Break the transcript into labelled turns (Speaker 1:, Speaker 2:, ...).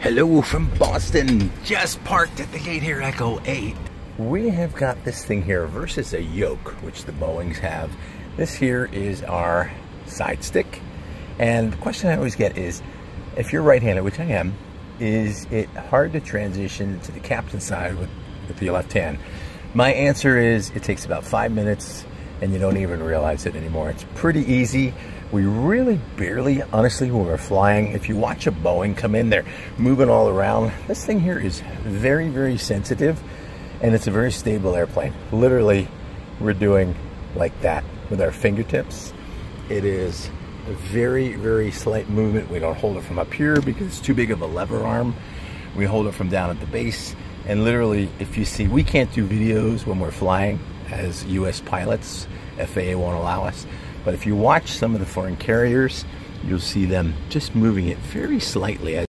Speaker 1: Hello from Boston. Just parked at the gate here, Echo 8. We have got this thing here versus a yoke, which the Boeings have. This here is our side stick. And the question I always get is, if you're right-handed, which I am, is it hard to transition to the captain side with, with your left hand? My answer is it takes about five minutes and you don't even realize it anymore. It's pretty easy. We really barely, honestly, when we're flying, if you watch a Boeing come in, they're moving all around. This thing here is very, very sensitive and it's a very stable airplane. Literally, we're doing like that with our fingertips. It is a very, very slight movement. We don't hold it from up here because it's too big of a lever arm. We hold it from down at the base. And literally, if you see, we can't do videos when we're flying as US pilots. FAA won't allow us. But if you watch some of the foreign carriers, you'll see them just moving it very slightly